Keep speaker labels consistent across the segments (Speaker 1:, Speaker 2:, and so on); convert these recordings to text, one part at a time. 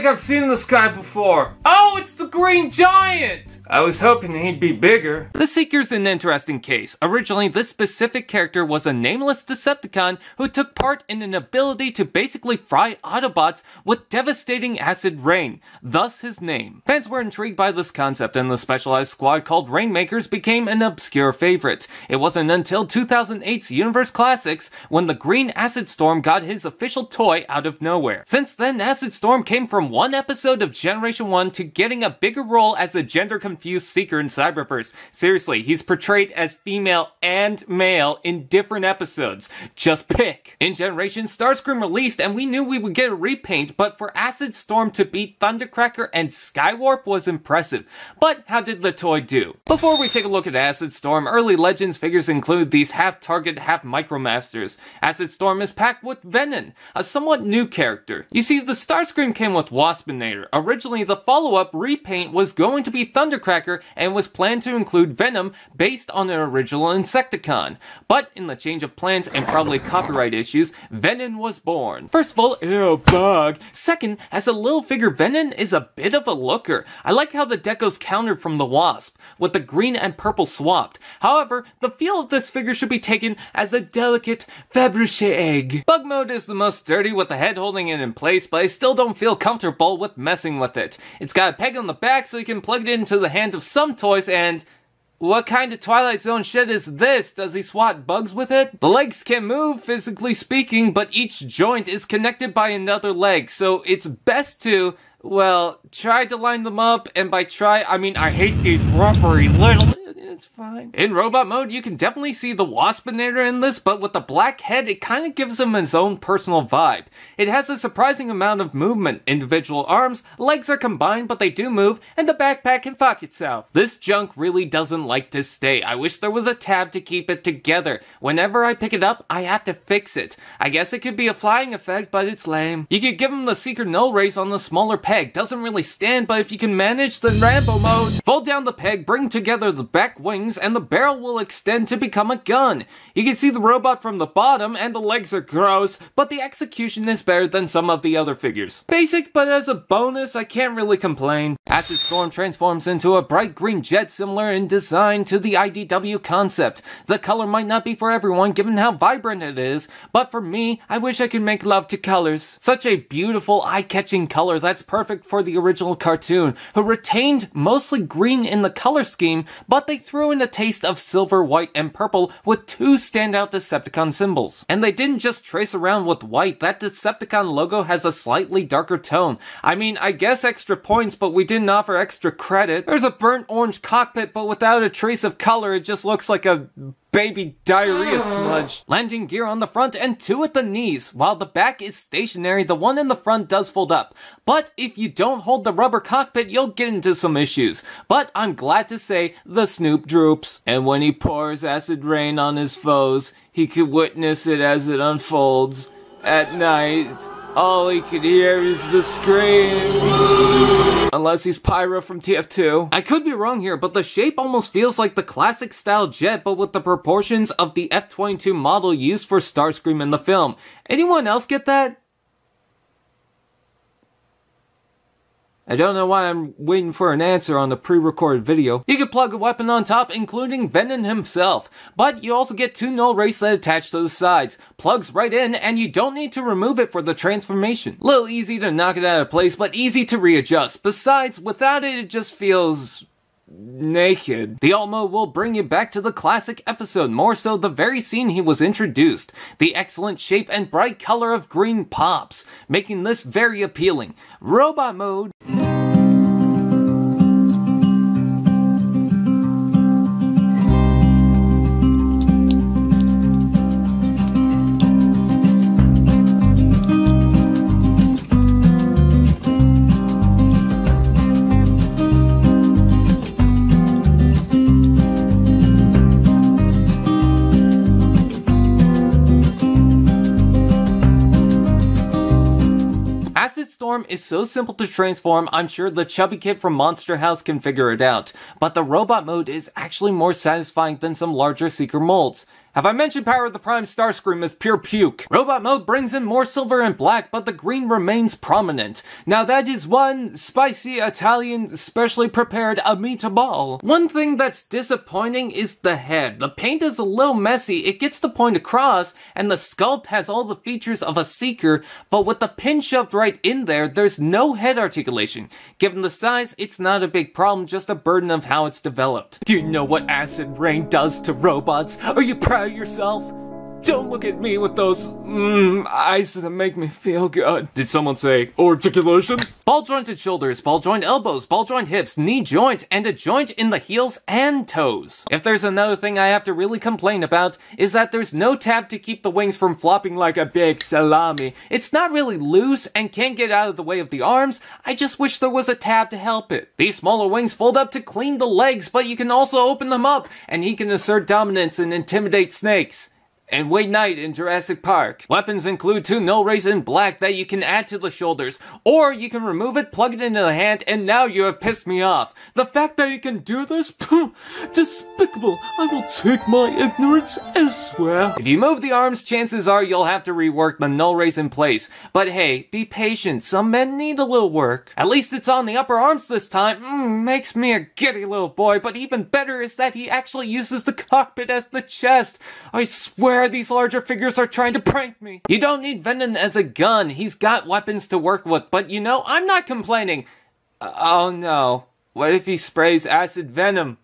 Speaker 1: Think I've seen this guy before. Oh, it's the Green Giant! I was hoping he'd be bigger.
Speaker 2: The Seeker's an interesting case. Originally, this specific character was a nameless Decepticon who took part in an ability to basically fry Autobots with devastating acid rain, thus his name. Fans were intrigued by this concept and the specialized squad called Rainmakers became an obscure favorite. It wasn't until 2008's Universe Classics when the Green Acid Storm got his official toy out of nowhere. Since then, Acid Storm came from one episode of Generation 1 to getting a bigger role as a gender confused Seeker in Cyberverse. Seriously, he's portrayed as female and male in different episodes. Just pick. In Generation, Starscream released and we knew we would get a repaint, but for Acid Storm to beat Thundercracker and Skywarp was impressive. But how did the toy do? Before we take a look at Acid Storm, early Legends figures include these half Target, half Micromasters. Acid Storm is packed with Venin, a somewhat new character. You see, the Starscream came with Waspinator. Originally, the follow-up repaint was going to be Thundercracker and was planned to include Venom based on an original Insecticon. But in the change of plans and probably copyright issues, Venin was born. First of all, ew, bug. Second, as a little figure, Venin is a bit of a looker. I like how the deco's countered from the Wasp, with the green and purple swapped. However, the feel of this figure should be taken as a delicate Fabergé egg. Bug mode is the most sturdy with the head holding it in place, but I still don't feel comfortable with messing with it. It's got a peg on the back so you can plug it into the hand of some toys and what kind of Twilight Zone shit is this? Does he swat bugs with it? The legs can move, physically speaking, but each joint is connected by another leg, so it's best to, well, try to line them up, and by try, I mean I hate these rubbery little... It's fine. In robot mode, you can definitely see the Waspinator in this, but with the black head, it kind of gives him his own personal vibe. It has a surprising amount of movement. Individual arms, legs are combined, but they do move, and the backpack can fuck itself. This junk really doesn't like to stay. I wish there was a tab to keep it together. Whenever I pick it up, I have to fix it. I guess it could be a flying effect, but it's lame. You could give him the Seeker null rays on the smaller peg. Doesn't really stand, but if you can manage, then Rambo mode. Fold down the peg, bring together the back wings, and the barrel will extend to become a gun. You can see the robot from the bottom, and the legs are gross, but the execution is better than some of the other figures. Basic, but as a bonus, I can't really complain. Acid Storm transforms into a bright green jet similar in design to the IDW concept. The color might not be for everyone given how vibrant it is, but for me, I wish I could make love to colors. Such a beautiful, eye-catching color that's perfect for the original cartoon, who retained mostly green in the color scheme, but they threw in a taste of silver, white, and purple with two standout Decepticon symbols. And they didn't just trace around with white, that Decepticon logo has a slightly darker tone. I mean, I guess extra points, but we didn't offer extra credit. There's a burnt orange cockpit, but without a trace of color, it just looks like a baby diarrhea smudge. Landing gear on the front and two at the knees. While the back is stationary, the one in the front does fold up. But if you don't hold the rubber cockpit, you'll get into some issues. But I'm glad to say the Snoop droops. And when he pours acid rain on his foes, he could witness it as it unfolds. At night, all he could hear is the scream. Unless he's Pyro from TF2. I could be wrong here, but the shape almost feels like the classic style jet, but with the proportions of the F-22 model used for Starscream in the film. Anyone else get that? I don't know why I'm waiting for an answer on the pre-recorded video. You can plug a weapon on top, including Venin himself, but you also get two null rays that attach to the sides. Plugs right in, and you don't need to remove it for the transformation. Little easy to knock it out of place, but easy to readjust. Besides, without it, it just feels naked. The alt mode will bring you back to the classic episode, more so the very scene he was introduced. The excellent shape and bright color of green pops, making this very appealing. Robot mode Is so simple to transform, I'm sure the chubby kid from Monster House can figure it out. But the robot mode is actually more satisfying than some larger Seeker molds. Have I mentioned Power of the Prime Starscream is pure puke? Robot mode brings in more silver and black, but the green remains prominent. Now that is one spicy Italian specially prepared a meatball. One thing that's disappointing is the head. The paint is a little messy, it gets the point across, and the sculpt has all the features of a Seeker, but with the pin shoved right in there, there's no head articulation. Given the size, it's not a big problem, just a burden of how it's developed. Do you know what acid rain does to robots? Are you proud yourself? Don't look at me with those mm, eyes that make me feel good. Did someone say articulation? Ball jointed shoulders, ball joint elbows, ball joint hips, knee joint, and a joint in the heels and toes. If there's another thing I have to really complain about, is that there's no tab to keep the wings from flopping like a big salami. It's not really loose and can't get out of the way of the arms, I just wish there was a tab to help it. These smaller wings fold up to clean the legs, but you can also open them up, and he can assert dominance and intimidate snakes and Wayne Knight in Jurassic Park. Weapons include two null rays in black that you can add to the shoulders, or you can remove it, plug it into the hand, and now you have pissed me off. The fact that you can do this? Despicable. I will take my ignorance elsewhere. If you move the arms, chances are you'll have to rework the null rays in place. But hey, be patient. Some men need a little work. At least it's on the upper arms this time. Mm, makes me a giddy little boy, but even better is that he actually uses the cockpit as the chest. I swear these larger figures are trying to prank me. You don't need Venin as a gun. He's got weapons to work with, but you know, I'm not complaining. Uh, oh no. What if he sprays acid venom?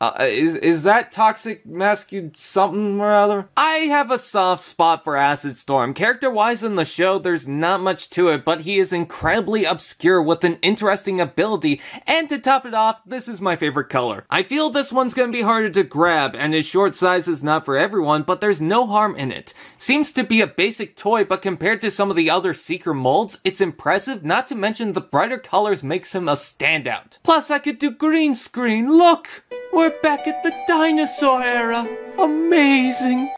Speaker 2: Uh, is is that toxic masculine something or other? I have a soft spot for Acid Storm. Character-wise in the show, there's not much to it, but he is incredibly obscure with an interesting ability, and to top it off, this is my favorite color. I feel this one's gonna be harder to grab, and his short size is not for everyone, but there's no harm in it. Seems to be a basic toy, but compared to some of the other Seeker molds, it's impressive, not to mention the brighter colors makes him a standout. Plus, I could do green screen, look! We're back at the dinosaur era. Amazing.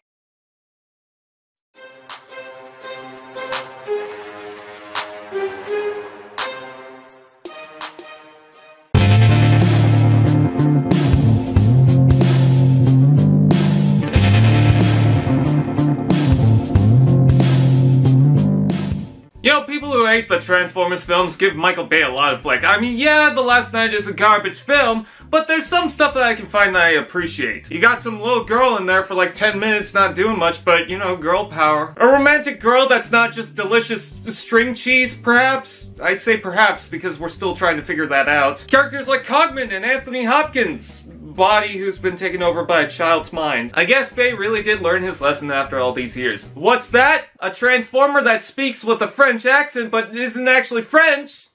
Speaker 1: Hate the Transformers films give Michael Bay a lot of flack. I mean, yeah, The Last Knight is a garbage film, but there's some stuff that I can find that I appreciate. You got some little girl in there for like 10 minutes not doing much, but you know, girl power. A romantic girl that's not just delicious string cheese, perhaps? I say perhaps because we're still trying to figure that out. Characters like Cogman and Anthony Hopkins, body who's been taken over by a child's mind. I guess Bay really did learn his lesson after all these years. What's that? A transformer that speaks with a French accent but isn't actually French?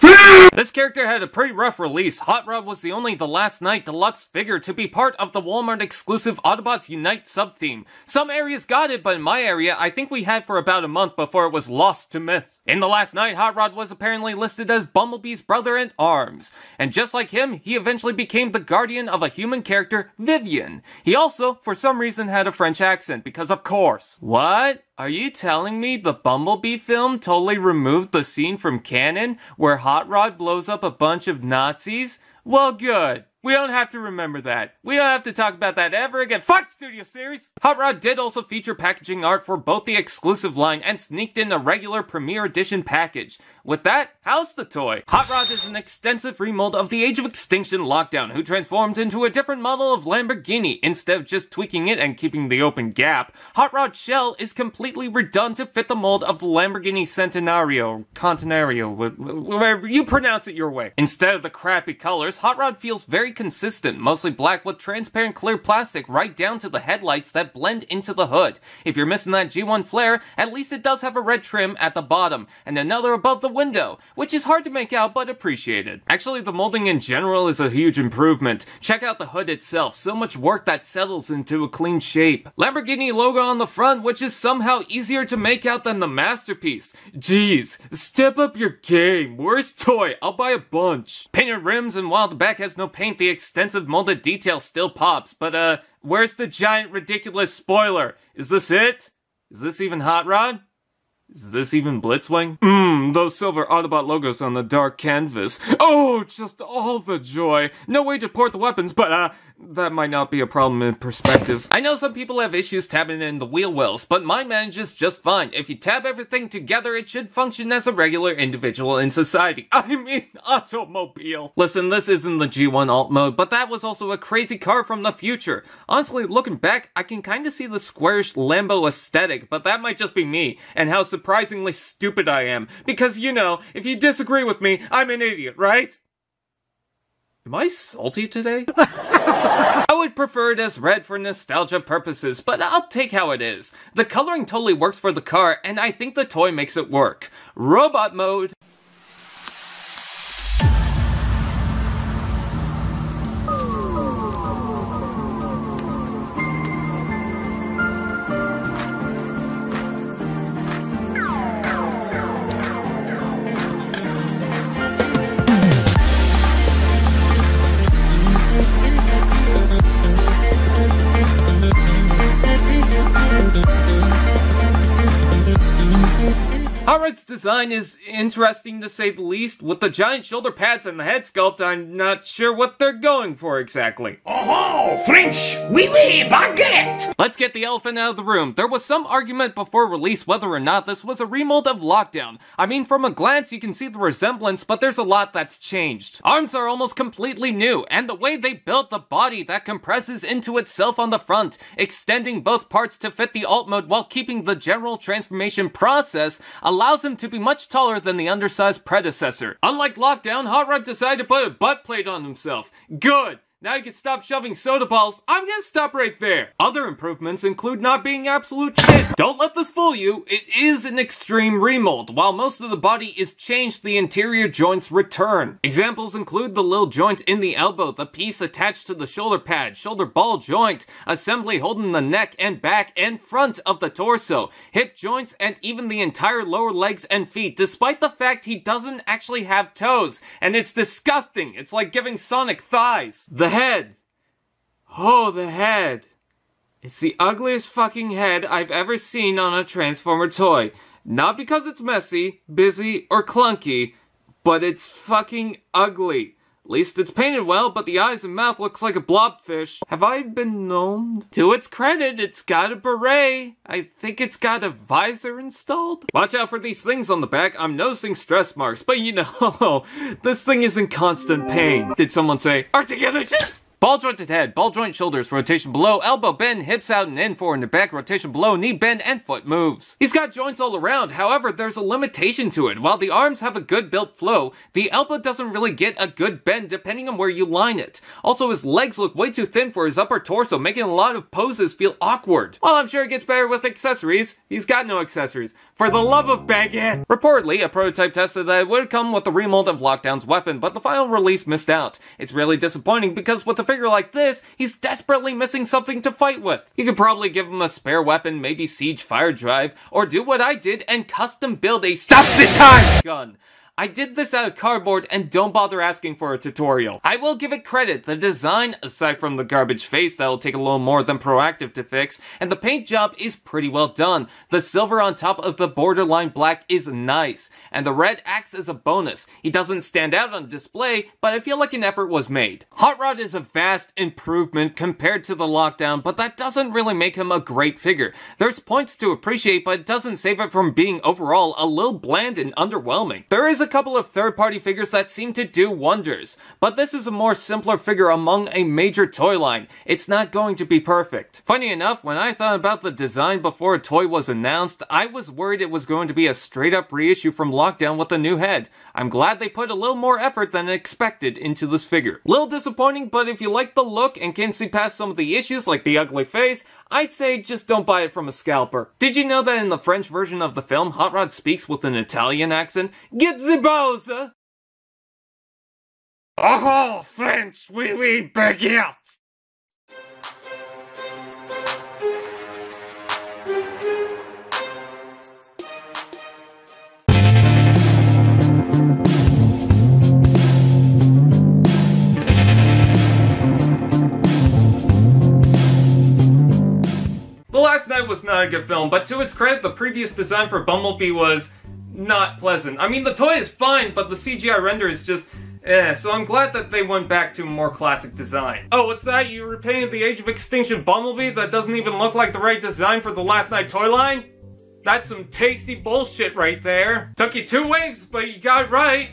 Speaker 2: this character had a pretty rough release. Hot Rod was the only The Last Knight deluxe figure to be part of the Walmart exclusive Autobots Unite sub-theme. Some areas got it, but in my area, I think we had for about a month before it was lost to myth. In the Last Knight, Hot Rod was apparently listed as Bumblebee's brother in arms, and just like him, he eventually became the guardian of a human character, Vivian. He also, for some reason, had a French accent, because of course. What? Are you telling me the Bumblebee film totally removed the scene from canon where Hot Rod blows up a bunch of Nazis? Well, good. We don't have to remember that. We don't have to talk about that ever again. Fuck Studio Series! Hot Rod did also feature packaging art for both the exclusive line and sneaked in a regular Premier Edition package. With that, how's the toy? Hot Rod is an extensive remold of the Age of Extinction Lockdown, who transformed into a different model of Lamborghini instead of just tweaking it and keeping the open gap. Hot Rod's shell is completely redone to fit the mold of the Lamborghini Centenario, Continario, whatever you pronounce it your way. Instead of the crappy colors, Hot Rod feels very consistent, mostly black with transparent clear plastic right down to the headlights that blend into the hood. If you're missing that G1 flare, at least it does have a red trim at the bottom, and another above the window, which is hard to make out but appreciated. Actually, the molding in general is a huge improvement. Check out the hood itself, so much work that settles into a clean shape. Lamborghini logo on the front, which is somehow easier to make out than the masterpiece. Jeez, step up your game. Where's toy? I'll buy a bunch. Painted rims, and while the back has no paint, the extensive molded detail still pops, but uh, where's the giant ridiculous spoiler? Is this it? Is this even Hot Rod? Is this even Blitzwing? Mmm, those silver Autobot logos on the dark canvas. Oh, just all the joy. No way to port the weapons, but uh, that might not be a problem in perspective. I know some people have issues tabbing in the wheel wells, but mine manages just fine. If you tab everything together, it should function as a regular individual in society. I mean, automobile. Listen, this isn't the G1 alt mode, but that was also a crazy car from the future. Honestly, looking back, I can kinda see the squarish Lambo aesthetic, but that might just be me, and how surprisingly stupid I am. Because, you know, if you disagree with me, I'm an idiot, right? Am I salty today? I would prefer it as red for nostalgia purposes, but I'll take how it is. The coloring totally works for the car, and I think the toy makes it work. Robot mode. Design is interesting to say the least. With the giant shoulder pads and the head sculpt, I'm not sure what they're going for exactly.
Speaker 3: Oh, French! Oui, oui, baguette!
Speaker 2: Let's get the elephant out of the room. There was some argument before release whether or not this was a remold of Lockdown. I mean, from a glance, you can see the resemblance, but there's a lot that's changed. Arms are almost completely new, and the way they built the body that compresses into itself on the front, extending both parts to fit the alt mode while keeping the general transformation process, allows him to be much taller than the undersized predecessor. Unlike Lockdown, Hot Rod decided to put a butt plate on himself. Good! Now you can stop shoving soda balls. I'm gonna stop right there. Other improvements include not being absolute shit. Don't let this fool you. It is an extreme remold. While most of the body is changed, the interior joints return. Examples include the little joint in the elbow, the piece attached to the shoulder pad, shoulder ball joint, assembly holding the neck and back and front of the torso, hip joints, and even the entire lower legs and feet, despite the fact he doesn't actually have toes. And it's disgusting. It's like giving Sonic thighs. The head. Oh, the head. It's the ugliest fucking head I've ever seen on a Transformer toy. Not because it's messy, busy, or clunky, but it's fucking ugly. At least it's painted well, but the eyes and mouth looks like a blobfish. Have I been gnomed? To its credit, it's got a beret. I think it's got a visor installed. Watch out for these things on the back. I'm noticing stress marks, but you know, this thing is in constant pain. Did someone say, articulation? Ball jointed head, ball joint shoulders, rotation below, elbow bend, hips out and in, four in the back, rotation below, knee bend, and foot moves. He's got joints all around, however, there's a limitation to it. While the arms have a good built flow, the elbow doesn't really get a good bend depending on where you line it. Also, his legs look way too thin for his upper torso, making a lot of poses feel awkward. While I'm sure it gets better with accessories, he's got no accessories. For the love of baguette! Reportedly, a prototype tested that it would come with the remold of Lockdown's weapon, but the final release missed out. It's really disappointing because with a figure like this, he's desperately missing something to fight with. You could probably give him a spare weapon, maybe Siege Firedrive, or do what I did and custom build a STOP THE TIME gun. I did this out of cardboard and don't bother asking for a tutorial. I will give it credit, the design, aside from the garbage face that'll take a little more than proactive to fix, and the paint job is pretty well done. The silver on top of the borderline black is nice, and the red acts as a bonus. He doesn't stand out on display, but I feel like an effort was made. Hot Rod is a vast improvement compared to the lockdown, but that doesn't really make him a great figure. There's points to appreciate, but it doesn't save it from being overall a little bland and underwhelming. There is a a couple of third-party figures that seem to do wonders, but this is a more simpler figure among a major toy line. It's not going to be perfect. Funny enough, when I thought about the design before a toy was announced, I was worried it was going to be a straight-up reissue from Lockdown with a new head. I'm glad they put a little more effort than expected into this figure. Little disappointing, but if you like the look and can see past some of the issues like the ugly face, I'd say just don't buy it from a scalper. Did you know that in the French version of the film, Hot Rod speaks with an Italian accent? Get the balls! Oh, French, oui, oui, baguette!
Speaker 1: The Last Knight was not a good film, but to its credit, the previous design for Bumblebee was not pleasant. I mean, the toy is fine, but the CGI render is just... Yeah, so I'm glad that they went back to more classic design. Oh, what's that? You repainted the Age of Extinction Bumblebee that doesn't even look like the right design for the Last Knight toy line? That's some tasty bullshit right there. Took you two waves, but you got right.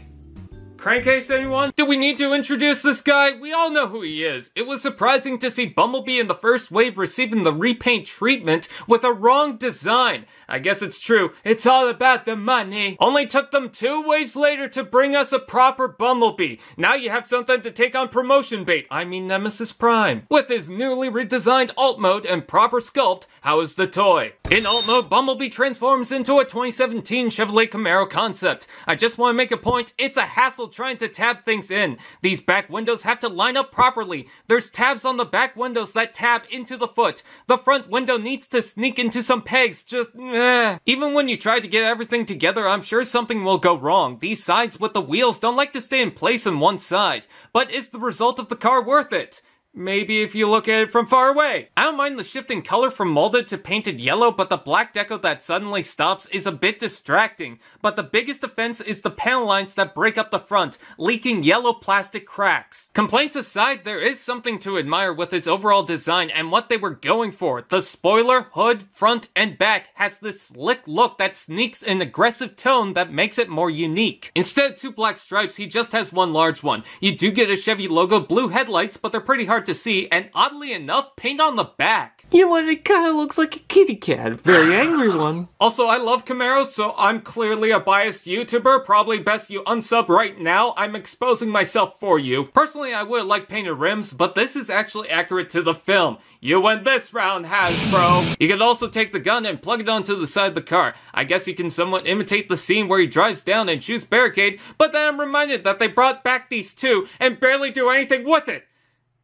Speaker 1: Crankcase, anyone? Do we need to introduce this guy? We all know who he is. It was surprising to see Bumblebee in the first wave receiving the repaint treatment with a wrong design. I guess it's true. It's all about the money. Only took them two waves later to bring us a proper Bumblebee. Now you have something to take on promotion bait. I mean Nemesis Prime. With his newly redesigned alt mode and proper sculpt, how is the toy? In alt mode, Bumblebee transforms into a 2017 Chevrolet Camaro concept. I just want to make a point. It's a hassle trying to tab things in. These back windows have to line up properly. There's tabs on the back windows that tab into the foot. The front window needs to sneak into some pegs. Just, eh. Even when you try to get everything together, I'm sure something will go wrong. These sides with the wheels don't like to stay in place on one side. But is the result of the car worth it? Maybe if you look at it from far away. I don't mind the shift in color from molded to painted yellow, but the black deco that suddenly stops is a bit distracting. But the biggest offense is the panel lines that break up the front, leaking yellow plastic cracks. Complaints aside, there is something to admire with its overall design and what they were going for. The spoiler, hood, front, and back has this slick look that sneaks an aggressive tone that makes it more unique. Instead of two black stripes, he just has one large one. You do get a Chevy logo blue headlights, but they're pretty hard to see, and oddly enough, paint on the back.
Speaker 2: You know what? It kind of looks like a kitty cat. Very angry one.
Speaker 1: Also, I love Camaros, so I'm clearly a biased YouTuber. Probably best you unsub right now. I'm exposing myself for you. Personally, I would like painted rims, but this is actually accurate to the film. You win this round, Hasbro. You can also take the gun and plug it onto the side of the car. I guess you can somewhat imitate the scene where he drives down and shoots Barricade, but then I'm reminded that they brought back these two and barely do anything with it.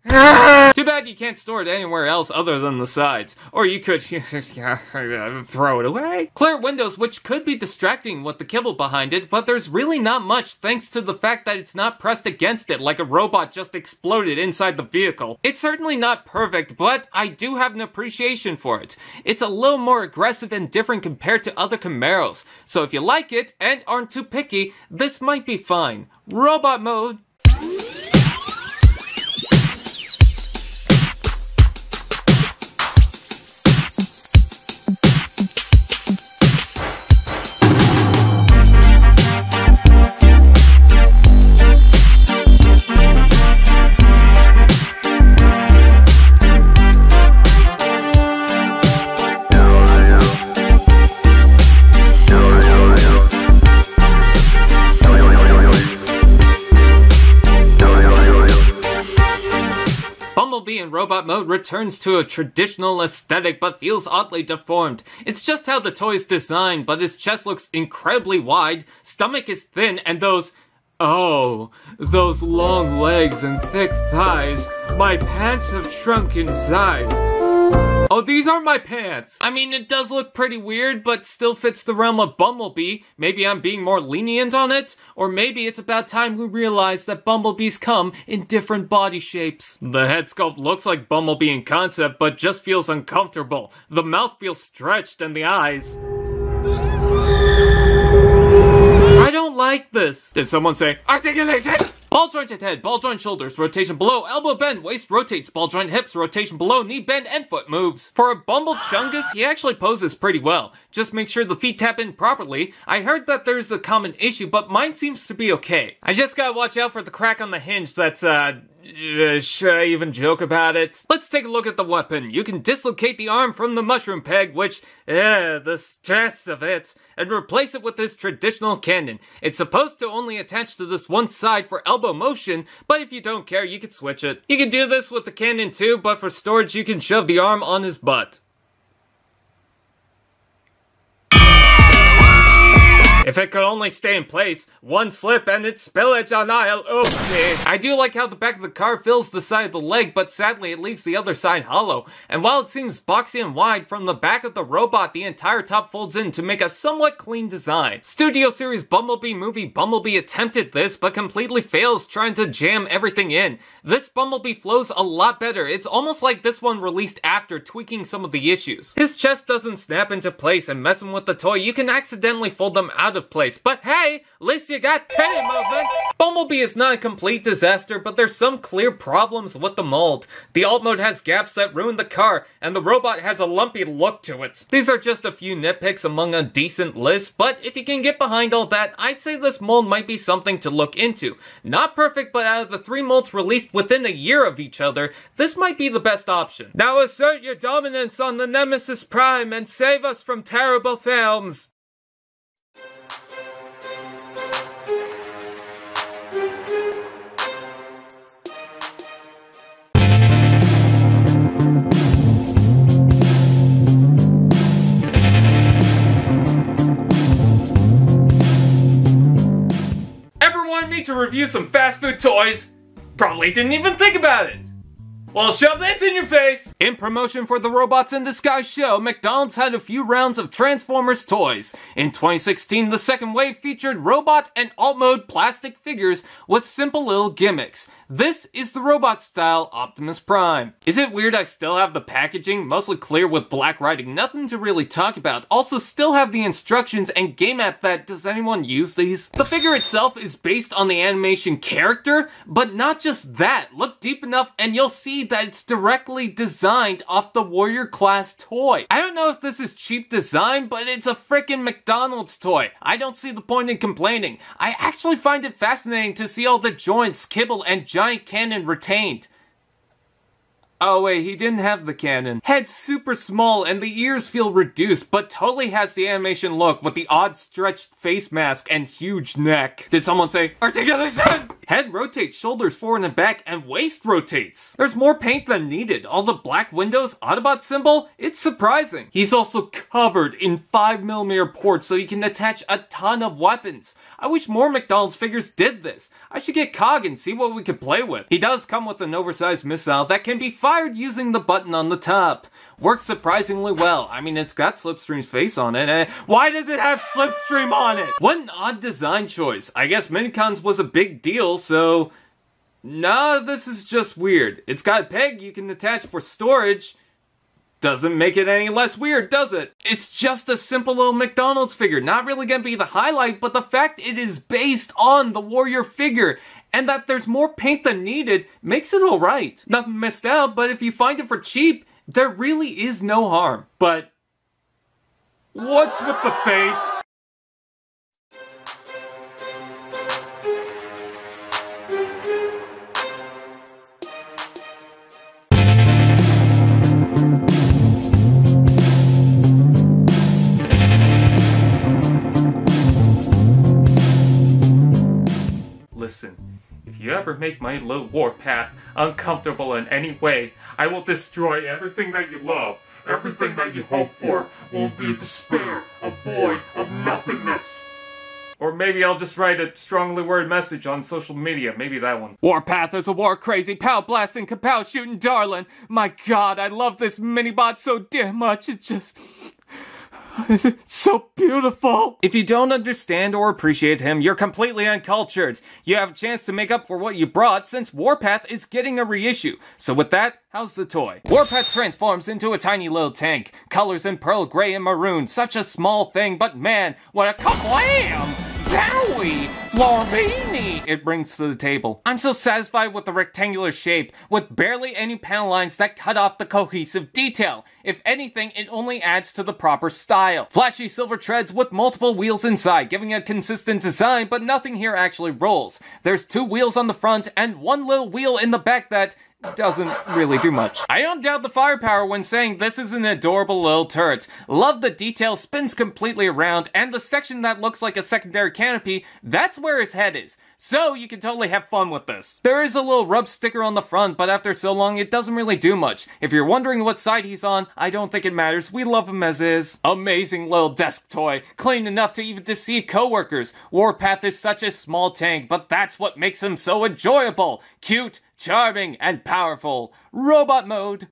Speaker 1: Too bad you can't store it anywhere else other than the sides. Or you could throw it away. Clear windows, which could be distracting with the kibble behind it, but there's really not much thanks to the fact that it's not pressed against it like a robot just exploded inside the vehicle. It's certainly not perfect, but I do have an appreciation for it. It's a little more aggressive and different compared to other Camaros, so if you like it and aren't too picky, this might be fine. Robot mode. Returns to a traditional aesthetic but feels oddly deformed. It's just how the toy is designed, but his chest looks incredibly wide, stomach is thin, and those Oh, those long legs and thick thighs. My pants have shrunk in size. Oh, these aren't my pants! I mean, it does look pretty weird, but still fits the realm of Bumblebee. Maybe I'm being more lenient on it? Or maybe it's about time we realize that Bumblebees come in different body shapes. The head sculpt looks like Bumblebee in concept, but just feels uncomfortable. The mouth feels stretched and the eyes... I don't like this. Did someone say, articulation? Ball jointed head, ball joint shoulders, rotation below, elbow bend, waist rotates, ball joint hips, rotation below, knee bend, and foot moves. For a Bumble Chungus, he actually poses pretty well. Just make sure the feet tap in properly. I heard that there's a common issue, but mine seems to be okay. I just gotta watch out for the crack on the hinge that's, uh, uh, should I even joke about it? Let's take a look at the weapon. You can dislocate the arm from the mushroom peg, which, eh, the stress of it, and replace it with this traditional cannon. It's supposed to only attach to this one side for elbow motion, but if you don't care, you can switch it. You can do this with the cannon too, but for storage, you can shove the arm on his butt. If it could only stay in place, one slip and it's spillage on aisle. Oopsie. I do like how the back of the car fills the side of the leg, but sadly it leaves the other side hollow. And while it seems boxy and wide, from the back of the robot, the entire top folds in to make a somewhat clean design. Studio Series Bumblebee movie Bumblebee attempted this, but completely fails trying to jam everything in. This Bumblebee flows a lot better. It's almost like this one released after tweaking some of the issues. His chest doesn't snap into place and messing with the toy, you can accidentally fold them out of
Speaker 2: place, but hey, at least you got titty movement! Bumblebee is not a complete disaster, but there's some clear problems with the mold. The alt mode has gaps that ruin the car, and the robot has a lumpy look to it. These are just a few nitpicks among a decent list, but if you can get behind all that, I'd say this mold might be something to look into. Not perfect, but out of the three molds released within a year of each other, this might be the best option. Now assert your dominance on the Nemesis Prime and save us from terrible films!
Speaker 1: Me to review some fast food toys? Probably didn't even think about it. Well, shove this in your face!
Speaker 2: In promotion for the Robots in Disguise show, McDonald's had a few rounds of Transformers toys. In 2016, the second wave featured robot and alt mode plastic figures with simple little gimmicks. This is the robot style Optimus Prime. Is it weird I still have the packaging, mostly clear with black writing, nothing to really talk about. Also still have the instructions and game app that, does anyone use these? The figure itself is based on the animation character, but not just that. Look deep enough and you'll see that it's directly designed off the Warrior class toy. I don't know if this is cheap design, but it's a freaking McDonald's toy. I don't see the point in complaining. I actually find it fascinating to see all the joints, kibble, and giant cannon retained. Oh wait, he didn't have the cannon. Head super small and the ears feel reduced, but totally has the animation look with the odd stretched face mask and huge neck. Did someone say, articulation? Head rotates, shoulders forward and back, and waist rotates. There's more paint than needed. All the black windows, Autobot symbol, it's surprising. He's also covered in 5mm ports so you can attach a ton of weapons. I wish more McDonald's figures did this. I should get Cog and see what we could play with. He does come with an oversized missile that can be fired using the button on the top. Works surprisingly well. I mean, it's got Slipstream's face on it. and why does it have Slipstream on it? What an odd design choice. I guess Minicons was a big deal, so... Nah, this is just weird. It's got a peg you can attach for storage. Doesn't make it any less weird, does it? It's just a simple little McDonald's figure. Not really gonna be the highlight, but the fact it is based on the Warrior figure and that there's more paint than needed makes it alright. Nothing missed out, but if you find it for cheap, there really is no harm. But what's with the face? Make my little warpath uncomfortable in any way, I will destroy everything that you love. Everything that you hope for will be despair, a void of nothingness. Or maybe I'll just write a strongly worded message on social media. Maybe that one. Warpath is a war crazy, pow blasting, kapow shooting darling. My god, I love this minibot so damn much. It just. So beautiful. If you don't understand or appreciate him, you're completely uncultured. You have a chance to make up for what you brought since Warpath is getting a reissue. So with that, how's the toy? Warpath transforms into a tiny little tank. Colors in pearl gray and maroon. Such a small thing, but man, what a kablam! Zowie! It brings to the table. I'm so satisfied with the rectangular shape, with barely any panel lines that cut off the cohesive detail. If anything, it only adds to the proper style. Flashy silver treads with multiple wheels inside, giving a consistent design, but nothing here actually rolls. There's two wheels on the front and one little wheel in the back that doesn't really do much. I don't doubt the firepower when saying this is an adorable little turret. Love the detail spins completely around, and the section that looks like a secondary canopy, that's where his head is. So you can totally have fun with this. There is a little rub sticker on the front, but after so long, it doesn't really do much. If you're wondering what side he's on, I don't think it matters. We love him as is. Amazing little desk toy. Clean enough to even deceive coworkers. Warpath is such a small tank, but that's what makes him so enjoyable. Cute, charming, and powerful. Robot mode.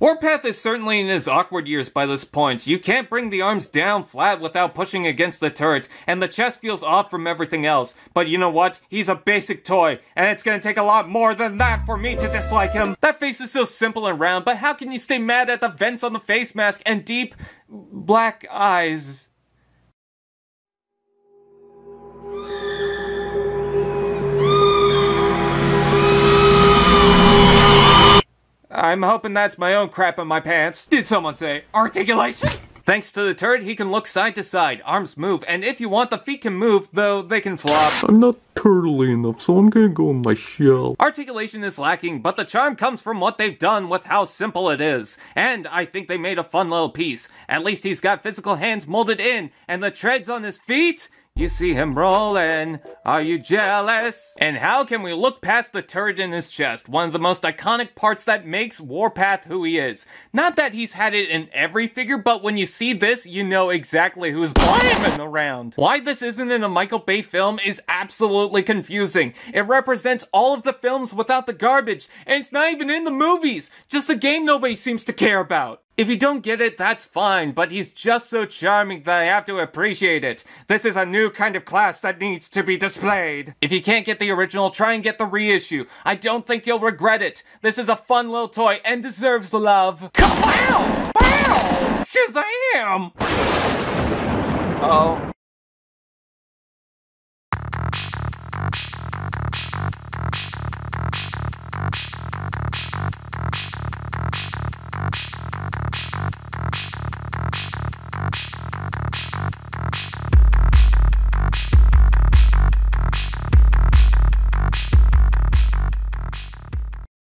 Speaker 2: Warpath is certainly in his awkward years by this point. You can't bring the arms down flat without pushing against the turret, and the chest feels off from everything else. But you know what? He's a basic toy, and it's gonna take a lot more than that for me to dislike him. That face is so simple and round, but how can you stay mad at the vents on the face mask and deep black eyes? I'm hoping that's my own crap in my pants. Did someone say articulation? Thanks to the turret, he can look side to side, arms move, and if you want, the feet can move, though they can flop.
Speaker 1: I'm not turtly enough, so I'm gonna go in my shell.
Speaker 2: Articulation is lacking, but the charm comes from what they've done with how simple it is. And I think they made a fun little piece. At least he's got physical hands molded in, and the treads on his feet? You see him rolling. Are you jealous? And how can we look past the turret in his chest? One of the most iconic parts that makes Warpath who he is. Not that he's had it in every figure, but when you see this, you know exactly who's blaming around. Why this isn't in a Michael Bay film is absolutely confusing. It represents all of the films without the garbage, and it's not even in the movies. Just a game nobody seems to care about. If you don't get it, that's fine, but he's just so charming that I have to appreciate it. This is a new kind of class that needs to be displayed. If you can't get the original, try and get the reissue. I don't think you'll regret it. This is a fun little toy and deserves the love. Kapow! Wow! Shazam! Oh.